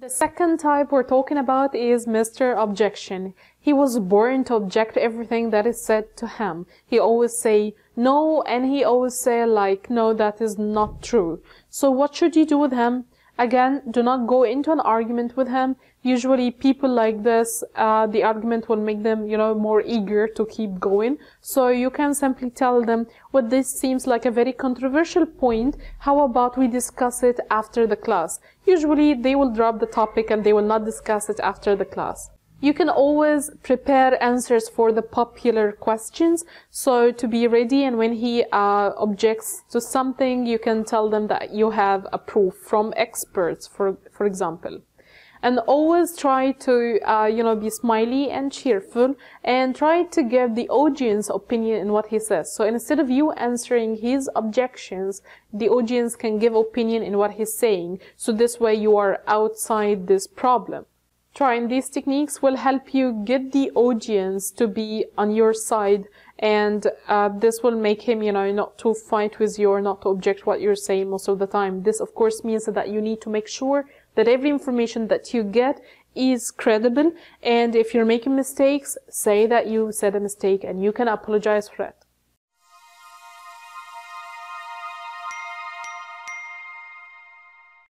The second type we're talking about is Mr. Objection. He was born to object to everything that is said to him. He always say no and he always say like no that is not true. So what should you do with him? Again, do not go into an argument with him. Usually people like this, uh, the argument will make them, you know, more eager to keep going. So you can simply tell them, what well, this seems like a very controversial point. How about we discuss it after the class? Usually they will drop the topic and they will not discuss it after the class. You can always prepare answers for the popular questions. So to be ready and when he uh, objects to something, you can tell them that you have a proof from experts, for, for example. And always try to, uh, you know, be smiley and cheerful and try to give the audience opinion in what he says. So instead of you answering his objections, the audience can give opinion in what he's saying. So this way you are outside this problem. Trying these techniques will help you get the audience to be on your side and uh, this will make him, you know, not to fight with you or not to object what you're saying most of the time. This, of course, means that you need to make sure that every information that you get is credible and if you're making mistakes, say that you said a mistake and you can apologize for it.